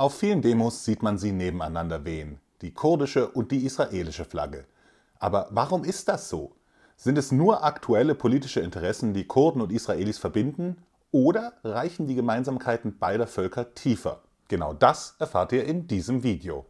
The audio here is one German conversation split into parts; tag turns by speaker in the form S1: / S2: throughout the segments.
S1: Auf vielen Demos sieht man sie nebeneinander wehen, die kurdische und die israelische Flagge. Aber warum ist das so? Sind es nur aktuelle politische Interessen, die Kurden und Israelis verbinden, oder reichen die Gemeinsamkeiten beider Völker tiefer? Genau das erfahrt ihr in diesem Video.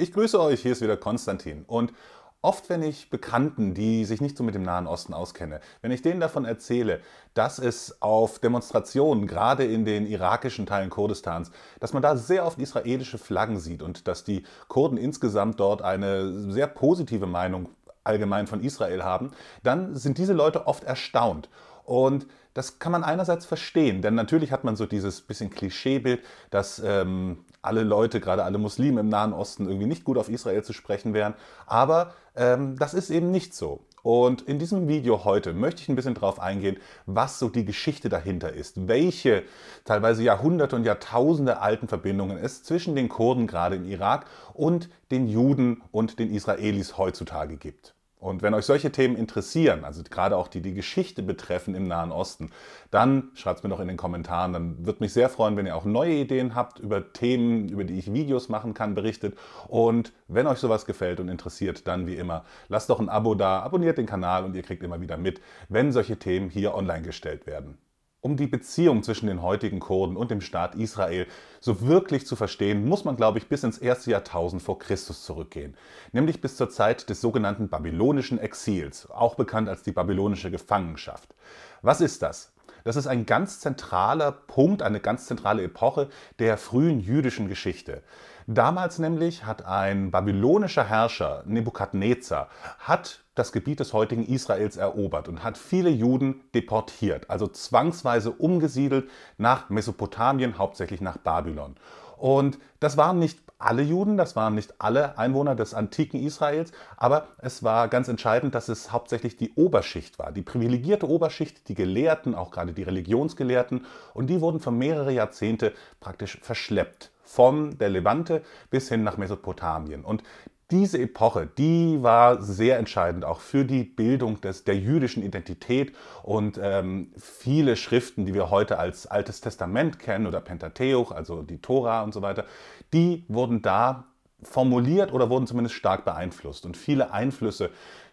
S1: Ich grüße euch, hier ist wieder Konstantin. Und Oft, wenn ich Bekannten, die sich nicht so mit dem Nahen Osten auskenne, wenn ich denen davon erzähle, dass es auf Demonstrationen, gerade in den irakischen Teilen Kurdistans, dass man da sehr oft israelische Flaggen sieht und dass die Kurden insgesamt dort eine sehr positive Meinung allgemein von Israel haben, dann sind diese Leute oft erstaunt. Und das kann man einerseits verstehen, denn natürlich hat man so dieses bisschen Klischeebild, dass ähm, alle Leute, gerade alle Muslime im Nahen Osten, irgendwie nicht gut auf Israel zu sprechen wären. Aber ähm, das ist eben nicht so. Und in diesem Video heute möchte ich ein bisschen darauf eingehen, was so die Geschichte dahinter ist, welche teilweise Jahrhunderte und Jahrtausende alten Verbindungen es zwischen den Kurden gerade im Irak und den Juden und den Israelis heutzutage gibt. Und wenn euch solche Themen interessieren, also gerade auch die die Geschichte betreffen im Nahen Osten, dann schreibt es mir doch in den Kommentaren. Dann würde mich sehr freuen, wenn ihr auch neue Ideen habt über Themen, über die ich Videos machen kann, berichtet. Und wenn euch sowas gefällt und interessiert, dann wie immer, lasst doch ein Abo da, abonniert den Kanal und ihr kriegt immer wieder mit, wenn solche Themen hier online gestellt werden. Um die Beziehung zwischen den heutigen Kurden und dem Staat Israel so wirklich zu verstehen, muss man, glaube ich, bis ins erste Jahrtausend vor Christus zurückgehen, nämlich bis zur Zeit des sogenannten babylonischen Exils, auch bekannt als die babylonische Gefangenschaft. Was ist das? Das ist ein ganz zentraler Punkt, eine ganz zentrale Epoche der frühen jüdischen Geschichte. Damals nämlich hat ein babylonischer Herrscher, Nebukadnezar, hat das Gebiet des heutigen Israels erobert und hat viele Juden deportiert, also zwangsweise umgesiedelt nach Mesopotamien, hauptsächlich nach Babylon. Und das waren nicht alle Juden, das waren nicht alle Einwohner des antiken Israels, aber es war ganz entscheidend, dass es hauptsächlich die Oberschicht war, die privilegierte Oberschicht, die Gelehrten, auch gerade die Religionsgelehrten, und die wurden für mehrere Jahrzehnte praktisch verschleppt von der Levante bis hin nach Mesopotamien. Und diese Epoche, die war sehr entscheidend auch für die Bildung des, der jüdischen Identität und ähm, viele Schriften, die wir heute als Altes Testament kennen oder Pentateuch, also die Tora und so weiter, die wurden da formuliert oder wurden zumindest stark beeinflusst. Und viele Einflüsse,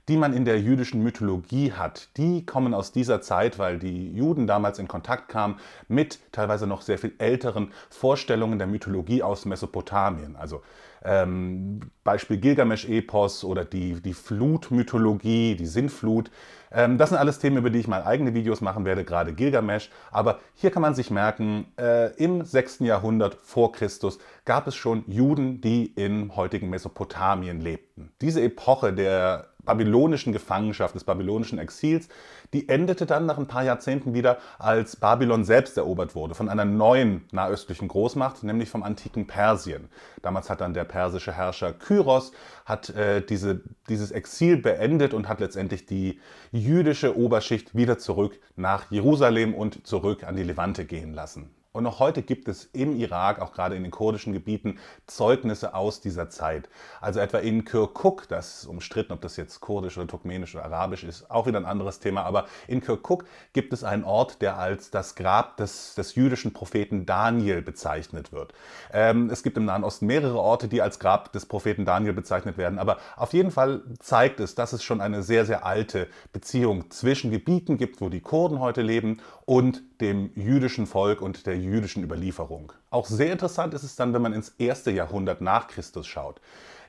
S1: die man in der jüdischen Mythologie hat, die kommen aus dieser Zeit, weil die Juden damals in Kontakt kamen mit teilweise noch sehr viel älteren Vorstellungen der Mythologie aus Mesopotamien. Also ähm, Beispiel Gilgamesch-Epos oder die, die Flutmythologie, die Sintflut. Ähm, das sind alles Themen, über die ich mal eigene Videos machen werde, gerade Gilgamesch. Aber hier kann man sich merken, äh, im 6. Jahrhundert vor Christus gab es schon Juden, die im heutigen Mesopotamien lebten. Diese Epoche der babylonischen Gefangenschaft, des babylonischen Exils, die endete dann nach ein paar Jahrzehnten wieder, als Babylon selbst erobert wurde von einer neuen nahöstlichen Großmacht, nämlich vom antiken Persien. Damals hat dann der persische Herrscher Kyros hat, äh, diese, dieses Exil beendet und hat letztendlich die jüdische Oberschicht wieder zurück nach Jerusalem und zurück an die Levante gehen lassen. Und noch heute gibt es im Irak, auch gerade in den kurdischen Gebieten, Zeugnisse aus dieser Zeit. Also etwa in Kirkuk, das ist umstritten, ob das jetzt kurdisch oder turkmenisch oder arabisch ist, auch wieder ein anderes Thema. Aber in Kirkuk gibt es einen Ort, der als das Grab des, des jüdischen Propheten Daniel bezeichnet wird. Ähm, es gibt im Nahen Osten mehrere Orte, die als Grab des Propheten Daniel bezeichnet werden. Aber auf jeden Fall zeigt es, dass es schon eine sehr, sehr alte Beziehung zwischen Gebieten gibt, wo die Kurden heute leben und dem jüdischen Volk und der jüdischen Überlieferung. Auch sehr interessant ist es dann, wenn man ins erste Jahrhundert nach Christus schaut.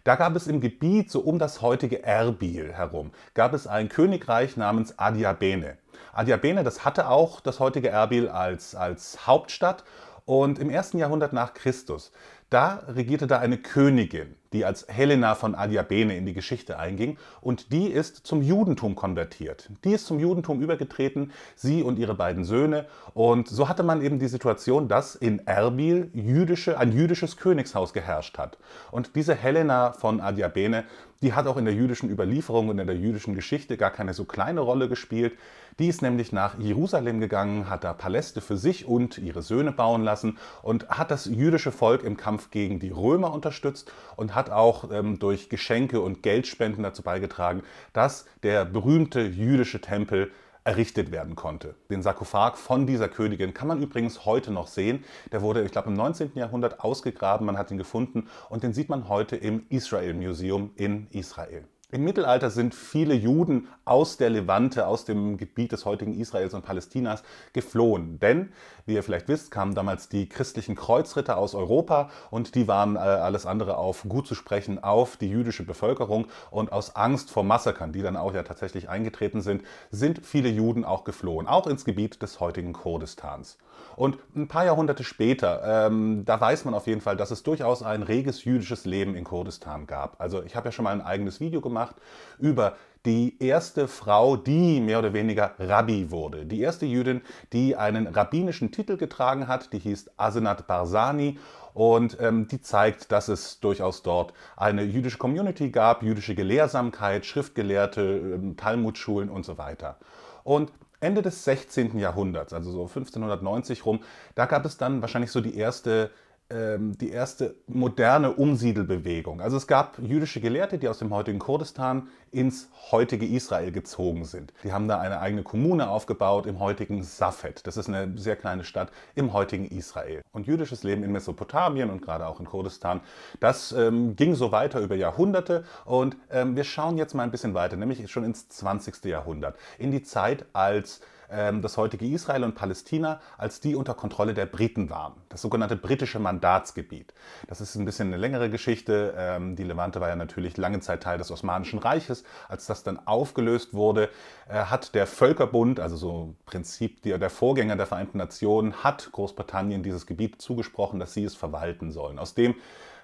S1: Da gab es im Gebiet so um das heutige Erbil herum, gab es ein Königreich namens Adiabene. Adiabene, das hatte auch das heutige Erbil als, als Hauptstadt und im ersten Jahrhundert nach Christus, da regierte da eine Königin, die als Helena von Adiabene in die Geschichte einging und die ist zum Judentum konvertiert. Die ist zum Judentum übergetreten, sie und ihre beiden Söhne und so hatte man eben die Situation, dass in Erbil jüdische, ein jüdisches Königshaus geherrscht hat. Und diese Helena von Adiabene, die hat auch in der jüdischen Überlieferung und in der jüdischen Geschichte gar keine so kleine Rolle gespielt. Die ist nämlich nach Jerusalem gegangen, hat da Paläste für sich und ihre Söhne bauen lassen und hat das jüdische Volk im Kampf gegen die Römer unterstützt und hat hat auch ähm, durch Geschenke und Geldspenden dazu beigetragen, dass der berühmte jüdische Tempel errichtet werden konnte. Den Sarkophag von dieser Königin kann man übrigens heute noch sehen. Der wurde, ich glaube, im 19. Jahrhundert ausgegraben, man hat ihn gefunden und den sieht man heute im Israel Museum in Israel. Im Mittelalter sind viele Juden aus der Levante, aus dem Gebiet des heutigen Israels und Palästinas geflohen. Denn, wie ihr vielleicht wisst, kamen damals die christlichen Kreuzritter aus Europa und die waren äh, alles andere auf gut zu sprechen auf die jüdische Bevölkerung. Und aus Angst vor Massakern, die dann auch ja tatsächlich eingetreten sind, sind viele Juden auch geflohen, auch ins Gebiet des heutigen Kurdistans. Und ein paar Jahrhunderte später, ähm, da weiß man auf jeden Fall, dass es durchaus ein reges jüdisches Leben in Kurdistan gab. Also ich habe ja schon mal ein eigenes Video gemacht über die erste Frau, die mehr oder weniger Rabbi wurde. Die erste Jüdin, die einen rabbinischen Titel getragen hat, die hieß Asenat Barzani und ähm, die zeigt, dass es durchaus dort eine jüdische Community gab, jüdische Gelehrsamkeit, Schriftgelehrte, ähm, Talmudschulen und so weiter. Und Ende des 16. Jahrhunderts, also so 1590 rum, da gab es dann wahrscheinlich so die erste die erste moderne Umsiedelbewegung. Also es gab jüdische Gelehrte, die aus dem heutigen Kurdistan ins heutige Israel gezogen sind. Die haben da eine eigene Kommune aufgebaut im heutigen Safed. Das ist eine sehr kleine Stadt im heutigen Israel. Und jüdisches Leben in Mesopotamien und gerade auch in Kurdistan, das ähm, ging so weiter über Jahrhunderte. Und ähm, wir schauen jetzt mal ein bisschen weiter, nämlich schon ins 20. Jahrhundert, in die Zeit, als ähm, das heutige Israel und Palästina, als die unter Kontrolle der Briten waren. Das sogenannte britische Mandatsgebiet. Das ist ein bisschen eine längere Geschichte. Ähm, die Levante war ja natürlich lange Zeit Teil des Osmanischen Reiches. Als das dann aufgelöst wurde, äh, hat der Völkerbund, also so im Prinzip der Vorgänger der Vereinten Nationen, hat Großbritannien dieses Gebiet zugesprochen, dass sie es verwalten sollen. Aus dem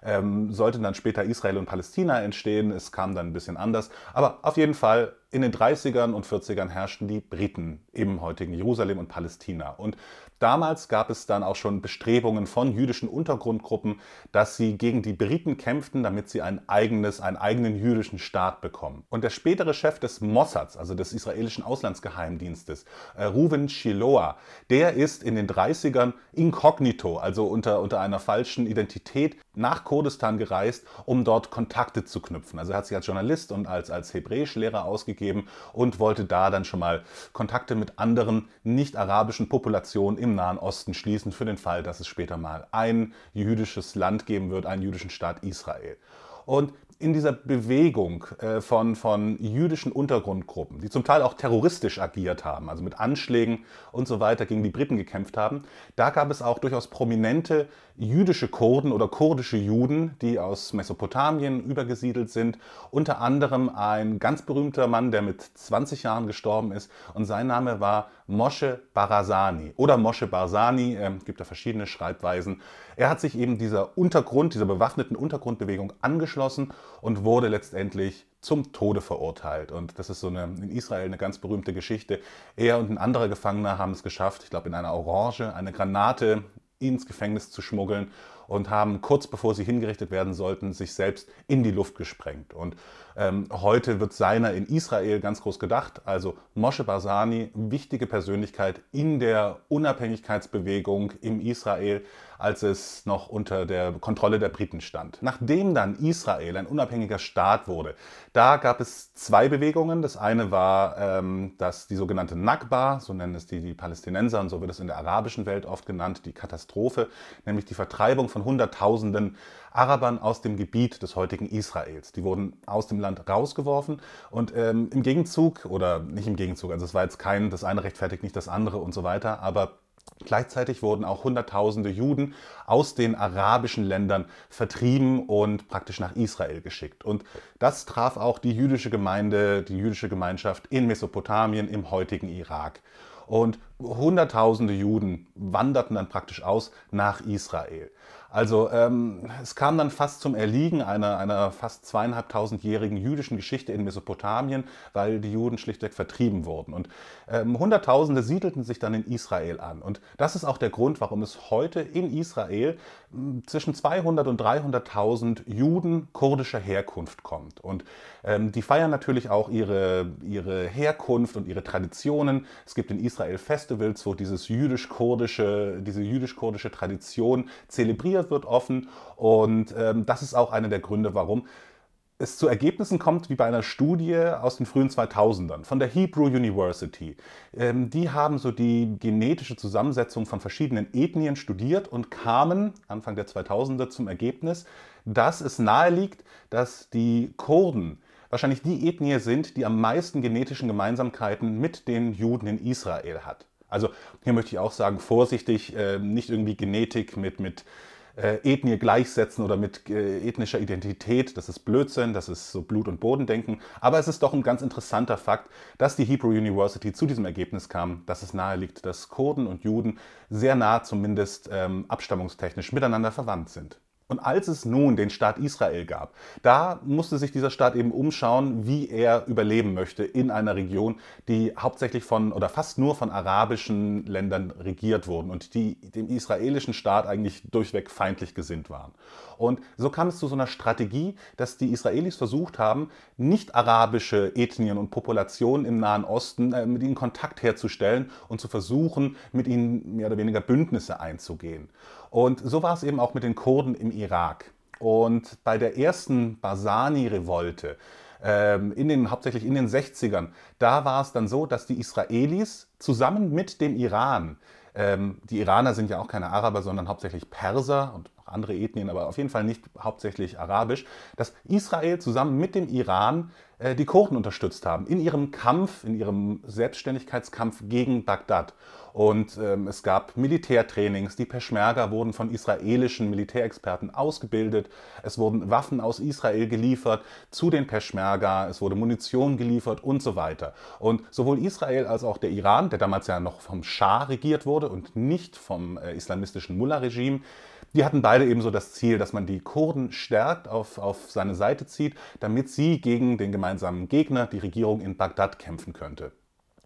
S1: ähm, sollten dann später Israel und Palästina entstehen. Es kam dann ein bisschen anders. Aber auf jeden Fall in den 30ern und 40ern herrschten die Briten im heutigen Jerusalem und Palästina. Und damals gab es dann auch schon Bestrebungen von jüdischen Untergrundgruppen, dass sie gegen die Briten kämpften, damit sie ein eigenes, einen eigenen jüdischen Staat bekommen. Und der spätere Chef des Mossads, also des israelischen Auslandsgeheimdienstes, äh, Reuven Shiloah, der ist in den 30ern inkognito, also unter, unter einer falschen Identität, nach Kurdistan gereist, um dort Kontakte zu knüpfen. Also er hat sich als Journalist und als, als Hebräischlehrer ausgegeben und wollte da dann schon mal Kontakte mit anderen nicht-arabischen Populationen im Nahen Osten schließen, für den Fall, dass es später mal ein jüdisches Land geben wird, einen jüdischen Staat Israel. Und in dieser Bewegung äh, von, von jüdischen Untergrundgruppen, die zum Teil auch terroristisch agiert haben, also mit Anschlägen und so weiter gegen die Briten gekämpft haben, da gab es auch durchaus prominente jüdische Kurden oder kurdische Juden, die aus Mesopotamien übergesiedelt sind. Unter anderem ein ganz berühmter Mann, der mit 20 Jahren gestorben ist und sein Name war Moshe Barazani oder Moshe Barzani, äh, gibt da verschiedene Schreibweisen. Er hat sich eben dieser Untergrund, dieser bewaffneten Untergrundbewegung angeschlossen und wurde letztendlich zum Tode verurteilt. Und das ist so eine, in Israel eine ganz berühmte Geschichte. Er und ein anderer Gefangener haben es geschafft, ich glaube in einer Orange, eine Granate ins Gefängnis zu schmuggeln und haben kurz bevor sie hingerichtet werden sollten, sich selbst in die Luft gesprengt. Und ähm, heute wird seiner in Israel ganz groß gedacht. Also Moshe Barzani, wichtige Persönlichkeit in der Unabhängigkeitsbewegung im Israel, als es noch unter der Kontrolle der Briten stand. Nachdem dann Israel ein unabhängiger Staat wurde, da gab es zwei Bewegungen. Das eine war ähm, das, die sogenannte Nakba, so nennen es die, die Palästinenser und so wird es in der arabischen Welt oft genannt, die Katastrophe, nämlich die Vertreibung von Hunderttausenden Arabern aus dem Gebiet des heutigen Israels. Die wurden aus dem Land rausgeworfen und ähm, im Gegenzug, oder nicht im Gegenzug, also es war jetzt kein, das eine rechtfertigt nicht das andere und so weiter, aber Gleichzeitig wurden auch Hunderttausende Juden aus den arabischen Ländern vertrieben und praktisch nach Israel geschickt. Und das traf auch die jüdische Gemeinde, die jüdische Gemeinschaft in Mesopotamien im heutigen Irak. Und Hunderttausende Juden wanderten dann praktisch aus nach Israel. Also ähm, es kam dann fast zum Erliegen einer, einer fast zweieinhalbtausendjährigen jüdischen Geschichte in Mesopotamien, weil die Juden schlichtweg vertrieben wurden. Und ähm, Hunderttausende siedelten sich dann in Israel an. Und das ist auch der Grund, warum es heute in Israel hm, zwischen 200 und 300.000 Juden kurdischer Herkunft kommt. Und ähm, die feiern natürlich auch ihre, ihre Herkunft und ihre Traditionen. Es gibt in Israel Festivals, wo dieses jüdisch-kurdische, diese jüdisch-kurdische Tradition zelebriert Wird offen und ähm, das ist auch einer der Gründe, warum es zu Ergebnissen kommt, wie bei einer Studie aus den frühen 2000ern von der Hebrew University. Ähm, die haben so die genetische Zusammensetzung von verschiedenen Ethnien studiert und kamen Anfang der 2000er zum Ergebnis, dass es nahe liegt, dass die Kurden wahrscheinlich die Ethnie sind, die am meisten genetischen Gemeinsamkeiten mit den Juden in Israel hat. Also hier möchte ich auch sagen, vorsichtig, äh, nicht irgendwie Genetik mit, mit äh, Ethnie gleichsetzen oder mit äh, ethnischer Identität. Das ist Blödsinn, das ist so Blut- und Bodendenken. Aber es ist doch ein ganz interessanter Fakt, dass die Hebrew University zu diesem Ergebnis kam, dass es nahe liegt, dass Kurden und Juden sehr nah zumindest ähm, abstammungstechnisch miteinander verwandt sind. Und als es nun den Staat Israel gab, da musste sich dieser Staat eben umschauen, wie er überleben möchte in einer Region, die hauptsächlich von oder fast nur von arabischen Ländern regiert wurden und die dem israelischen Staat eigentlich durchweg feindlich gesinnt waren. Und so kam es zu so einer Strategie, dass die Israelis versucht haben, nicht arabische Ethnien und Populationen im Nahen Osten äh, mit ihnen Kontakt herzustellen und zu versuchen, mit ihnen mehr oder weniger Bündnisse einzugehen. Und so war es eben auch mit den Kurden im Irak. Und bei der ersten Basani-Revolte, ähm, in den, hauptsächlich in den 60ern, da war es dann so, dass die Israelis zusammen mit dem Iran, ähm, die Iraner sind ja auch keine Araber, sondern hauptsächlich Perser und andere Ethnien, aber auf jeden Fall nicht hauptsächlich arabisch, dass Israel zusammen mit dem Iran äh, die Kurden unterstützt haben in ihrem Kampf, in ihrem Selbstständigkeitskampf gegen Bagdad. Und ähm, es gab Militärtrainings, die Peschmerga wurden von israelischen Militärexperten ausgebildet, es wurden Waffen aus Israel geliefert zu den Peschmerga, es wurde Munition geliefert und so weiter. Und sowohl Israel als auch der Iran, der damals ja noch vom Schah regiert wurde und nicht vom äh, islamistischen Mullah-Regime, die hatten beide ebenso das Ziel, dass man die Kurden stärkt, auf, auf seine Seite zieht, damit sie gegen den gemeinsamen Gegner, die Regierung in Bagdad, kämpfen könnte.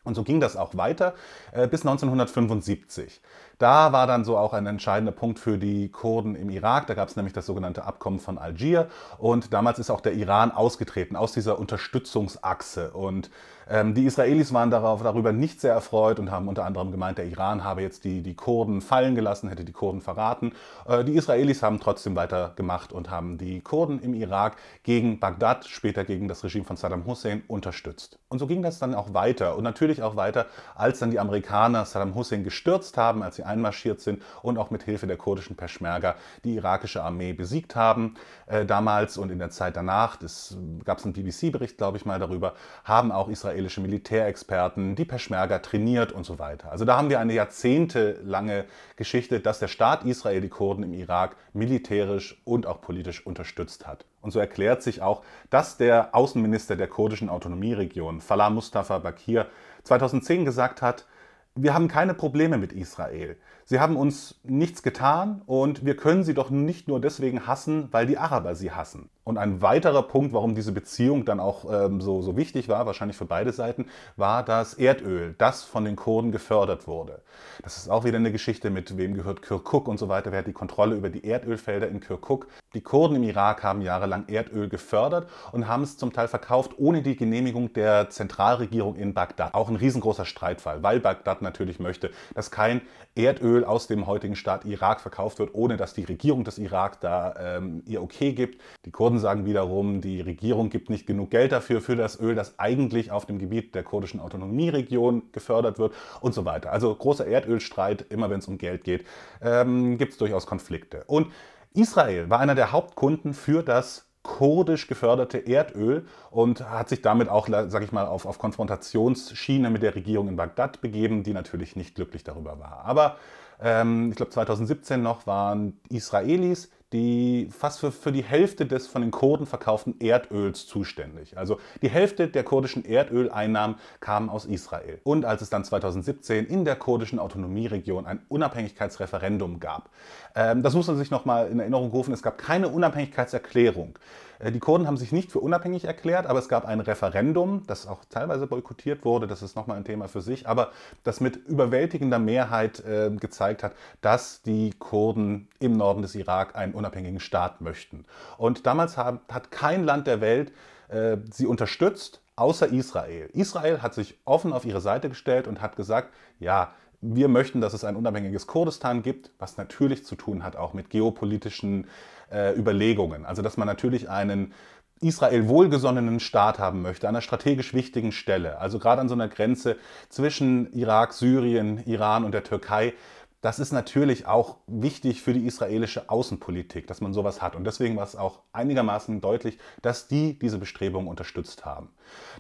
S1: Und so ging das auch weiter äh, bis 1975. Da war dann so auch ein entscheidender Punkt für die Kurden im Irak. Da gab es nämlich das sogenannte Abkommen von Algier. Und damals ist auch der Iran ausgetreten aus dieser Unterstützungsachse. Und die Israelis waren darauf, darüber nicht sehr erfreut und haben unter anderem gemeint, der Iran habe jetzt die, die Kurden fallen gelassen, hätte die Kurden verraten. Äh, die Israelis haben trotzdem weitergemacht und haben die Kurden im Irak gegen Bagdad, später gegen das Regime von Saddam Hussein unterstützt. Und so ging das dann auch weiter. Und natürlich auch weiter, als dann die Amerikaner Saddam Hussein gestürzt haben, als sie einmarschiert sind und auch mit Hilfe der kurdischen Peschmerga die irakische Armee besiegt haben. Äh, damals und in der Zeit danach, das gab es einen BBC-Bericht, glaube ich mal, darüber, haben auch israelische Militärexperten die Peschmerga trainiert und so weiter. Also da haben wir eine jahrzehntelange Geschichte, dass der Staat Israel die Kurden im Irak militärisch und auch politisch unterstützt hat. Und so erklärt sich auch, dass der Außenminister der kurdischen Autonomieregion, Falah Mustafa Bakir, 2010 gesagt hat, wir haben keine Probleme mit Israel. Sie haben uns nichts getan und wir können sie doch nicht nur deswegen hassen, weil die Araber sie hassen. Und ein weiterer Punkt, warum diese Beziehung dann auch ähm, so, so wichtig war, wahrscheinlich für beide Seiten, war das Erdöl, das von den Kurden gefördert wurde. Das ist auch wieder eine Geschichte mit wem gehört Kirkuk und so weiter. Wer hat die Kontrolle über die Erdölfelder in Kirkuk? Die Kurden im Irak haben jahrelang Erdöl gefördert und haben es zum Teil verkauft ohne die Genehmigung der Zentralregierung in Bagdad. Auch ein riesengroßer Streitfall, weil Bagdad natürlich möchte, dass kein Erdöl aus dem heutigen Staat Irak verkauft wird, ohne dass die Regierung des Irak da ähm, ihr Okay gibt. Die Kurden sagen wiederum, die Regierung gibt nicht genug Geld dafür, für das Öl, das eigentlich auf dem Gebiet der kurdischen Autonomieregion gefördert wird und so weiter. Also großer Erdölstreit, immer wenn es um Geld geht, ähm, gibt es durchaus Konflikte. Und Israel war einer der Hauptkunden für das kurdisch geförderte Erdöl und hat sich damit auch, sage ich mal, auf, auf Konfrontationsschiene mit der Regierung in Bagdad begeben, die natürlich nicht glücklich darüber war. Aber ähm, ich glaube 2017 noch waren Israelis die fast für, für die Hälfte des von den Kurden verkauften Erdöls zuständig. Also die Hälfte der kurdischen Erdöleinnahmen kamen aus Israel. Und als es dann 2017 in der kurdischen Autonomieregion ein Unabhängigkeitsreferendum gab, ähm, das muss man sich nochmal in Erinnerung rufen, es gab keine Unabhängigkeitserklärung. Äh, die Kurden haben sich nicht für unabhängig erklärt, aber es gab ein Referendum, das auch teilweise boykottiert wurde, das ist nochmal ein Thema für sich, aber das mit überwältigender Mehrheit äh, gezeigt hat, dass die Kurden im Norden des Irak einen unabhängigen Staat möchten. Und damals hat, hat kein Land der Welt äh, sie unterstützt, außer Israel. Israel hat sich offen auf ihre Seite gestellt und hat gesagt, ja, wir möchten, dass es ein unabhängiges Kurdistan gibt, was natürlich zu tun hat auch mit geopolitischen äh, Überlegungen. Also dass man natürlich einen Israel wohlgesonnenen Staat haben möchte, an einer strategisch wichtigen Stelle, also gerade an so einer Grenze zwischen Irak, Syrien, Iran und der Türkei, das ist natürlich auch wichtig für die israelische Außenpolitik, dass man sowas hat. Und deswegen war es auch einigermaßen deutlich, dass die diese Bestrebungen unterstützt haben.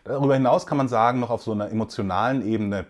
S1: Darüber hinaus kann man sagen, noch auf so einer emotionalen Ebene,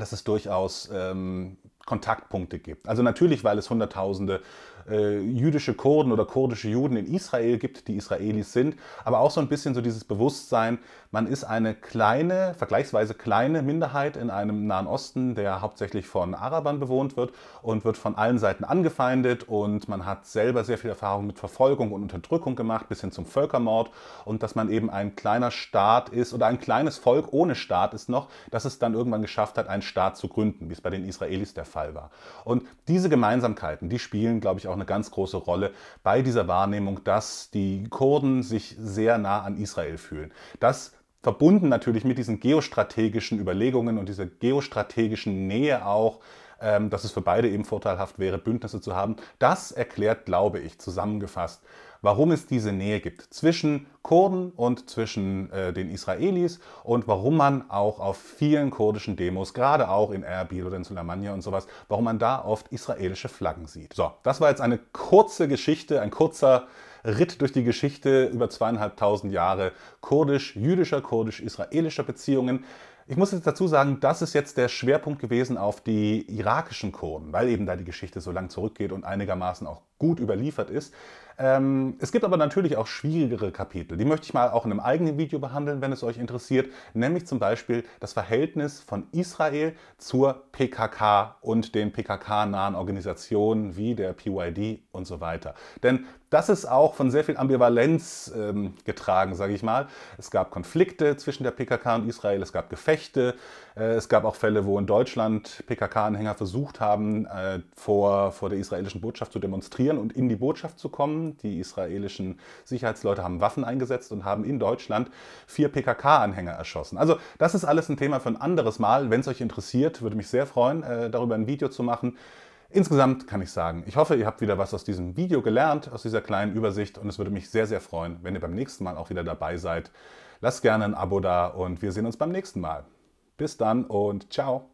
S1: dass es durchaus ähm, Kontaktpunkte gibt. Also natürlich, weil es Hunderttausende äh, jüdische Kurden oder kurdische Juden in Israel gibt, die Israelis sind, aber auch so ein bisschen so dieses Bewusstsein, man ist eine kleine, vergleichsweise kleine Minderheit in einem Nahen Osten, der hauptsächlich von Arabern bewohnt wird und wird von allen Seiten angefeindet und man hat selber sehr viel Erfahrung mit Verfolgung und Unterdrückung gemacht, bis hin zum Völkermord und dass man eben ein kleiner Staat ist oder ein kleines Volk ohne Staat ist noch, dass es dann irgendwann geschafft hat, einen Staat zu gründen, wie es bei den Israelis der Fall war. Und diese Gemeinsamkeiten, die spielen, glaube ich, auch eine ganz große Rolle bei dieser Wahrnehmung, dass die Kurden sich sehr nah an Israel fühlen. Das verbunden natürlich mit diesen geostrategischen Überlegungen und dieser geostrategischen Nähe auch, ähm, dass es für beide eben vorteilhaft wäre, Bündnisse zu haben. Das erklärt, glaube ich, zusammengefasst, warum es diese Nähe gibt zwischen Kurden und zwischen äh, den Israelis und warum man auch auf vielen kurdischen Demos, gerade auch in Erbil oder in Sulaymaniyah und sowas, warum man da oft israelische Flaggen sieht. So, das war jetzt eine kurze Geschichte, ein kurzer Ritt durch die Geschichte über zweieinhalbtausend Jahre kurdisch-jüdischer, kurdisch-israelischer Beziehungen. Ich muss jetzt dazu sagen, das ist jetzt der Schwerpunkt gewesen auf die irakischen Kurden, weil eben da die Geschichte so lang zurückgeht und einigermaßen auch gut überliefert ist. Ähm, es gibt aber natürlich auch schwierigere Kapitel. Die möchte ich mal auch in einem eigenen Video behandeln, wenn es euch interessiert. Nämlich zum Beispiel das Verhältnis von Israel zur PKK und den PKK-nahen Organisationen wie der PYD und so weiter. Denn das ist auch von sehr viel Ambivalenz ähm, getragen, sage ich mal. Es gab Konflikte zwischen der PKK und Israel, es gab Gefechte, äh, es gab auch Fälle, wo in Deutschland PKK-Anhänger versucht haben, äh, vor, vor der israelischen Botschaft zu demonstrieren und in die Botschaft zu kommen. Die israelischen Sicherheitsleute haben Waffen eingesetzt und haben in Deutschland vier PKK-Anhänger erschossen. Also das ist alles ein Thema für ein anderes Mal. Wenn es euch interessiert, würde mich sehr freuen, äh, darüber ein Video zu machen. Insgesamt kann ich sagen, ich hoffe, ihr habt wieder was aus diesem Video gelernt, aus dieser kleinen Übersicht und es würde mich sehr, sehr freuen, wenn ihr beim nächsten Mal auch wieder dabei seid. Lasst gerne ein Abo da und wir sehen uns beim nächsten Mal. Bis dann und ciao.